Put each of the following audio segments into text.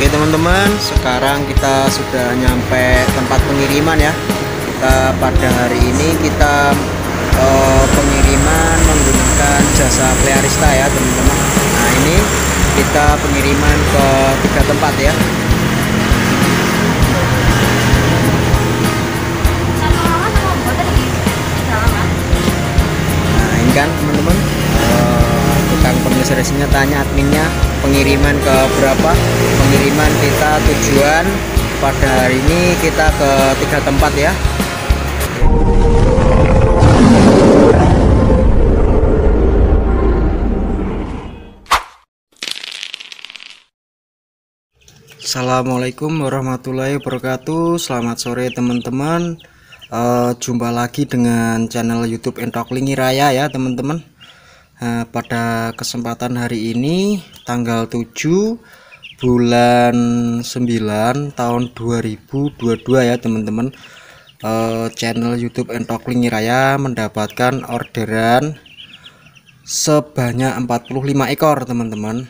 Oke teman-teman sekarang kita sudah nyampe tempat pengiriman ya. Kita pada hari ini kita uh, pengiriman menggunakan jasa Clearista ya teman-teman. Nah ini kita pengiriman ke tiga tempat ya. Nah ini kan pengisinya tanya adminnya pengiriman ke berapa? Pengiriman kita tujuan pada hari ini kita ke tiga tempat ya. Assalamualaikum warahmatullahi wabarakatuh. Selamat sore teman-teman. Uh, Jumpa lagi dengan channel youtube Entoklingi Raya ya teman-teman uh, Pada kesempatan hari ini Tanggal 7 Bulan 9 Tahun 2022 ya teman-teman. Uh, Channel youtube Entoklingi Raya Mendapatkan orderan Sebanyak 45 ekor teman-teman.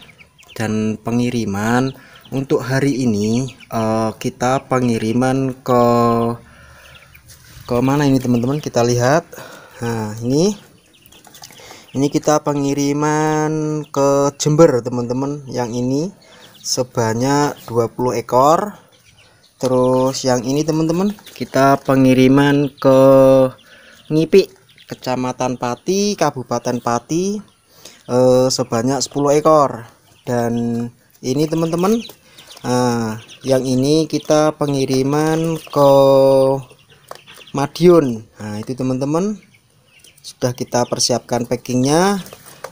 Dan pengiriman untuk hari ini uh, kita pengiriman ke ke mana ini teman-teman? Kita lihat. Nah ini ini kita pengiriman ke Jember teman-teman. Yang ini sebanyak 20 ekor. Terus yang ini teman-teman kita pengiriman ke Ngipi Kecamatan Pati Kabupaten Pati eh, sebanyak 10 ekor. Dan ini teman-teman Nah, yang ini kita pengiriman ke Madiun. Nah, itu teman-teman sudah kita persiapkan packingnya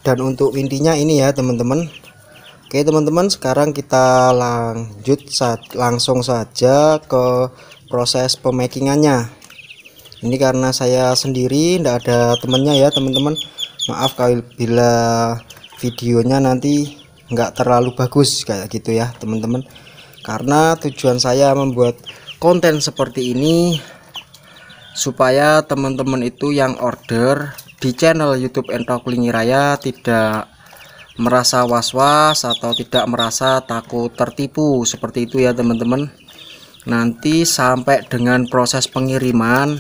dan untuk intinya ini ya teman-teman. Oke teman-teman, sekarang kita lanjut langsung saja ke proses pemakingannya. Ini karena saya sendiri, tidak ada temennya ya teman-teman. Maaf kalau bila videonya nanti nggak terlalu bagus kayak gitu ya teman-teman karena tujuan saya membuat konten seperti ini supaya teman-teman itu yang order di channel YouTube Entoklingi Raya tidak merasa was-was atau tidak merasa takut tertipu. Seperti itu ya teman-teman. Nanti sampai dengan proses pengiriman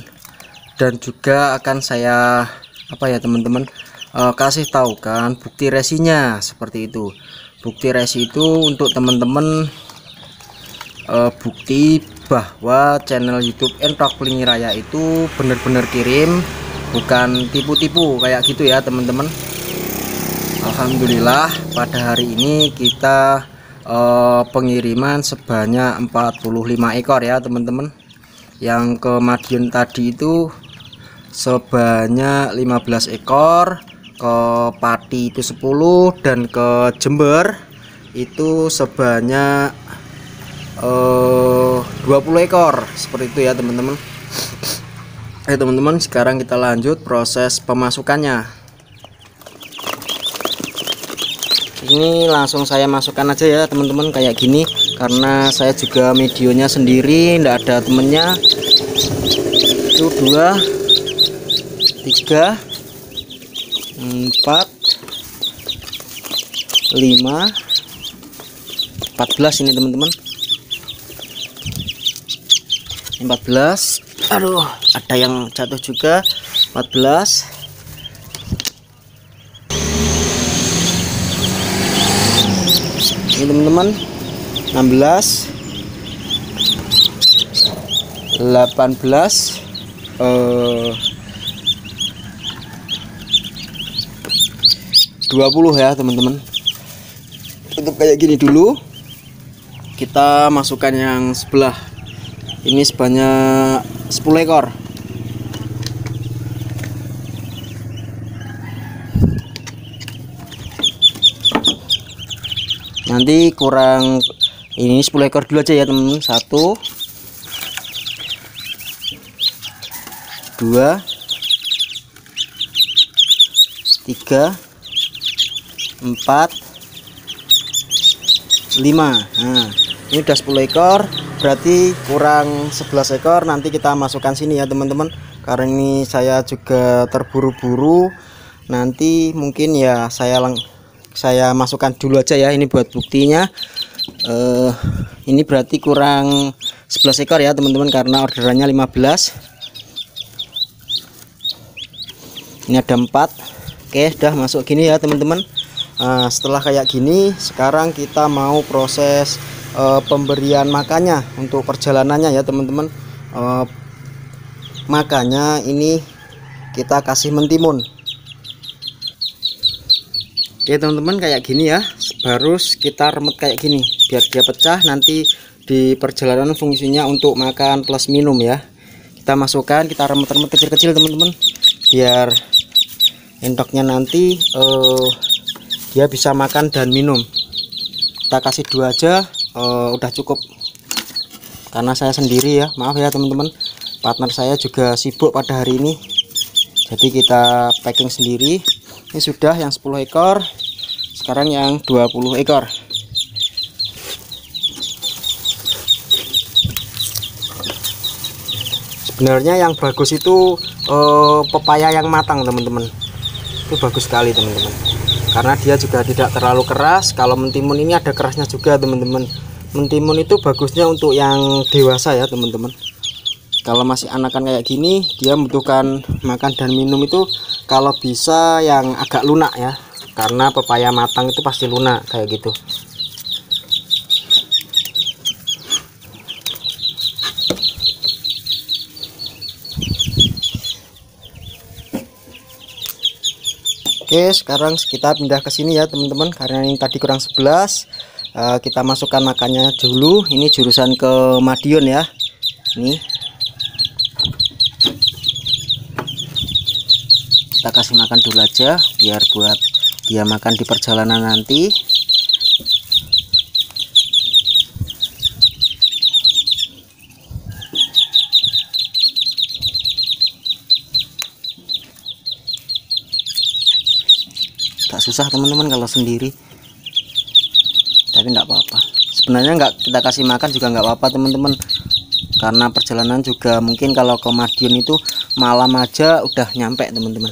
dan juga akan saya apa ya teman-teman uh, kasih tahu kan bukti resinya. Seperti itu. Bukti resi itu untuk teman-teman uh, bukti bahwa channel YouTube Entok Pelingi Raya itu benar-benar kirim bukan tipu-tipu kayak gitu ya teman-teman. Alhamdulillah pada hari ini kita uh, pengiriman sebanyak 45 ekor ya teman-teman. Yang ke Madiun tadi itu sebanyak 15 ekor ke Pati itu 10 dan ke Jember itu sebanyak eh, uh, 20 ekor seperti itu ya teman-teman. Oke teman-teman sekarang kita lanjut proses pemasukannya. Ini langsung saya masukkan aja ya teman-teman kayak gini. Karena saya juga videonya sendiri tidak ada temennya. Itu dua tiga 4 5 14 ini teman-teman 14 aduh. Ada yang jatuh juga. 14 ini teman-teman 16 18 eh 20 ya teman-teman. Tutup kayak gini dulu kita masukkan yang sebelah ini sebanyak 10 ekor. Nanti kurang ini 10 ekor dulu aja ya teman-teman. Satu dua tiga 4 5 nah ini udah 10 ekor berarti kurang 11 ekor. Nanti kita masukkan sini ya teman-teman. Karena ini saya juga terburu-buru. Nanti mungkin ya saya lang saya masukkan dulu aja ya ini buat buktinya. Uh, ini berarti kurang 11 ekor ya teman-teman karena orderannya 15 ini ada 4 oke sudah masuk gini ya teman-teman. Uh, setelah kayak gini sekarang kita mau proses uh, pemberian makannya untuk perjalanannya ya teman-teman. Uh, makanya ini kita kasih mentimun. Oke teman-teman kayak gini ya. Baru kita remet kayak gini. Biar dia pecah nanti di perjalanan fungsinya untuk makan plus minum ya. Kita masukkan kita remet-remet kecil-kecil teman-teman. Biar endoknya nanti uh, dia bisa makan dan minum. Kita kasih dua aja uh, udah cukup. Karena saya sendiri ya maaf ya teman-teman. Partner saya juga sibuk pada hari ini. Jadi kita packing sendiri. Ini sudah yang 10 ekor sekarang yang 20 ekor. Sebenarnya yang bagus itu eh, pepaya yang matang teman-teman. Itu bagus sekali teman-teman. Karena dia juga tidak terlalu keras. Kalau mentimun ini ada kerasnya juga teman-teman mentimun itu bagusnya untuk yang dewasa ya teman-teman. Kalau masih anakan kayak gini dia membutuhkan makan dan minum itu kalau bisa yang agak lunak ya. Karena pepaya matang itu pasti lunak kayak gitu. Oke sekarang kita pindah ke sini ya teman-teman. Karena ini tadi kurang 11 eh, kita masukkan makannya dulu. Ini jurusan ke Madiun ya. Ini. Kita kasih makan dulu aja biar buat dia makan di perjalanan nanti. Tak susah teman-teman kalau sendiri tapi enggak apa-apa. Sebenarnya enggak kita kasih makan juga enggak apa-apa teman-teman. Karena perjalanan juga mungkin kalau ke Madiun itu malam aja udah nyampe teman-teman.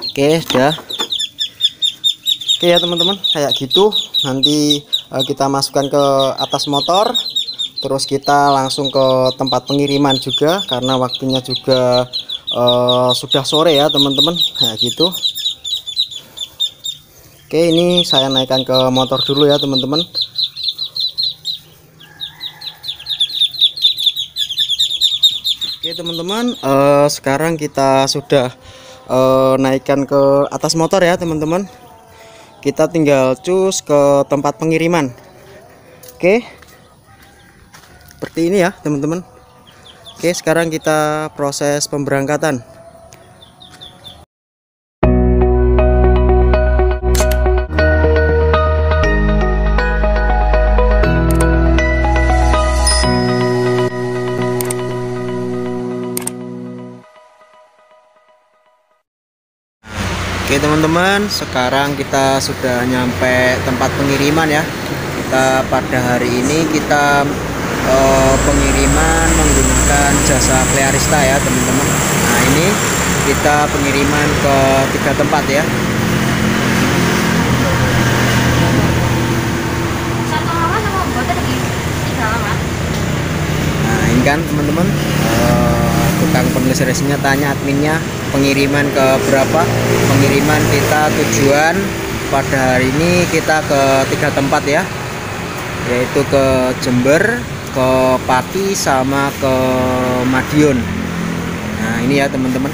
Oke sudah. Oke ya teman-teman. Kayak gitu. Nanti uh, kita masukkan ke atas motor. Terus kita langsung ke tempat pengiriman juga karena waktunya juga uh, sudah sore ya teman-teman. Kayak gitu oke ini saya naikkan ke motor dulu ya teman-teman. Oke teman-teman uh, sekarang kita sudah uh, naikkan ke atas motor ya teman-teman. Kita tinggal cus ke tempat pengiriman. Oke. Seperti ini ya teman-teman. Oke sekarang kita proses pemberangkatan Oke teman-teman. Sekarang kita sudah nyampe tempat pengiriman ya. Kita pada hari ini kita uh, pengiriman menggunakan jasa Clearista ya teman-teman. Nah ini kita pengiriman ke tiga tempat ya. Nah ini kan teman-teman uh, tukang penulis resinya tanya adminnya pengiriman ke berapa? Pengiriman kita tujuan pada hari ini kita ke tiga tempat ya. Yaitu ke Jember ke Pati sama ke Madiun. Nah ini ya teman-teman.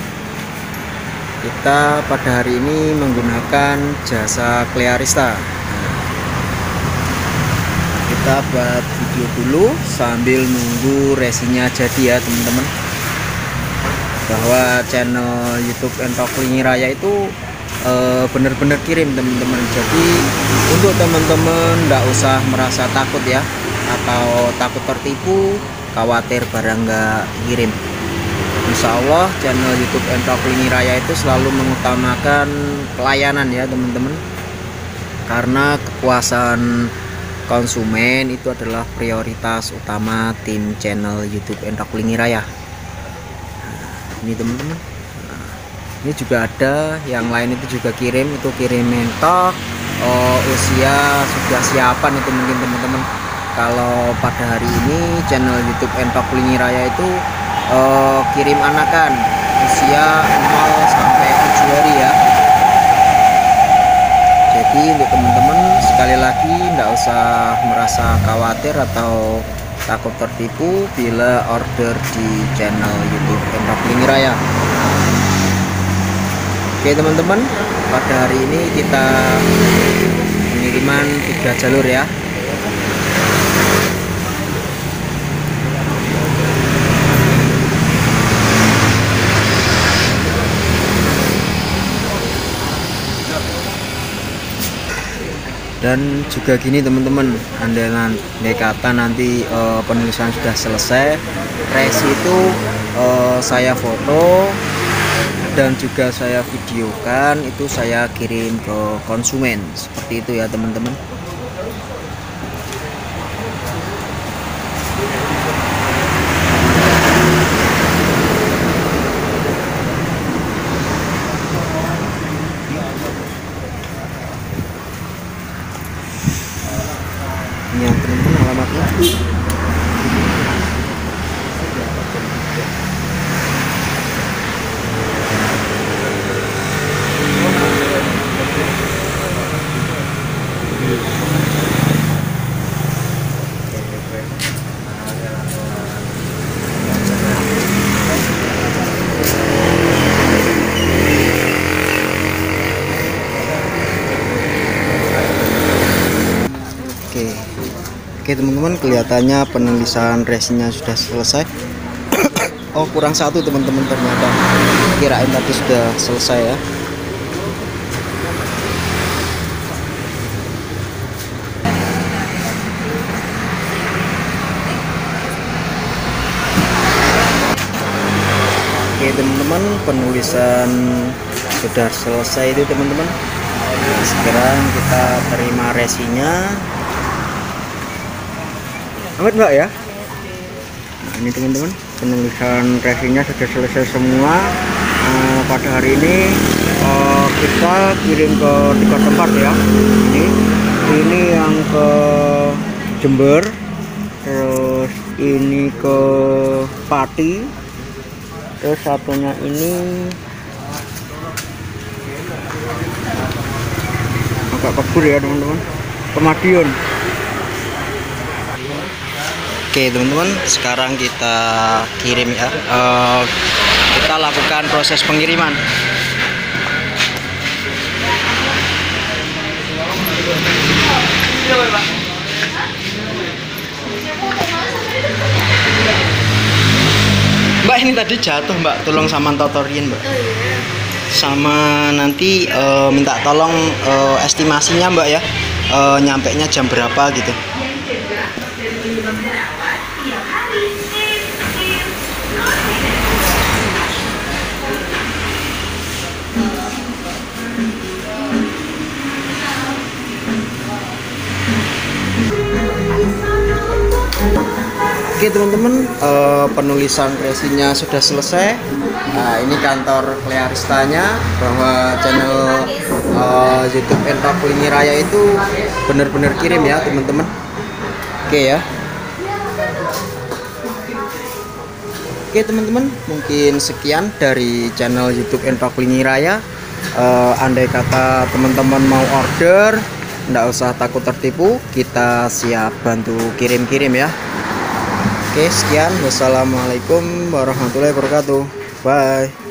Kita pada hari ini menggunakan jasa Clearista. Nah, kita buat video dulu sambil nunggu resinya jadi ya teman-teman bahwa channel YouTube Entok Lingi Raya itu eh, bener-bener kirim teman-teman. Jadi untuk teman-teman tidak usah merasa takut ya atau takut tertipu khawatir barang nggak kirim Insya Allah channel YouTube Entok Lingi Raya itu selalu mengutamakan pelayanan ya teman-teman. Karena kepuasan konsumen itu adalah prioritas utama tim channel YouTube Entok Lingi Raya ini teman-teman nah, ini juga ada yang lain itu juga kirim itu kirim mentok uh, usia sudah siapan itu mungkin teman-teman kalau pada hari ini channel YouTube Entok Kulingi Raya itu uh, kirim anakan. Usia 0 sampai 7 hari ya. Jadi untuk teman-teman sekali lagi tidak usah merasa khawatir atau takut tertipu bila order di channel YouTube Entok Kulingi Raya Oke teman-teman pada hari ini kita pengiriman tiga jalur ya dan juga gini teman-teman andalan kata nanti uh, penulisan sudah selesai. Resi itu uh, saya foto dan juga saya videokan itu saya kirim ke konsumen. Seperti itu ya teman-teman ya teman-teman alamatnya Oke Oke teman-teman kelihatannya penulisan resinya sudah selesai. Oh kurang satu teman-teman ternyata. Kirain tadi sudah selesai ya. Oke teman-teman penulisan sudah selesai itu teman-teman. Sekarang kita terima resinya amat mbak ya? Nah ini teman-teman penulisan resinya sudah selesai semua. Uh, pada hari ini uh, kita kirim ke tiga tempat ya. Ini ini yang ke Jember terus ini ke Pati terus satunya ini agak kebur ya teman-teman. Ke Madiun Oke teman-teman sekarang kita kirim ya uh, kita lakukan proses pengiriman. Mbak ini tadi jatuh Mbak. Tolong sama totorin Mbak. Sama nanti uh, minta tolong uh, estimasinya Mbak ya. Uh, nyampe nya jam berapa gitu Oke teman-teman uh, penulisan resinya sudah selesai. Nah ini kantor Klearistanya bahwa channel uh, YouTube Entok Kulingi Raya itu benar-benar kirim ya teman-teman. Oke ya. Oke teman-teman mungkin sekian dari channel YouTube Entok Kulingi Raya uh, Andai kata teman-teman mau order Nggak usah takut tertipu kita siap bantu kirim-kirim ya Oke sekian. Wassalamualaikum warahmatullahi wabarakatuh. Bye